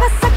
What's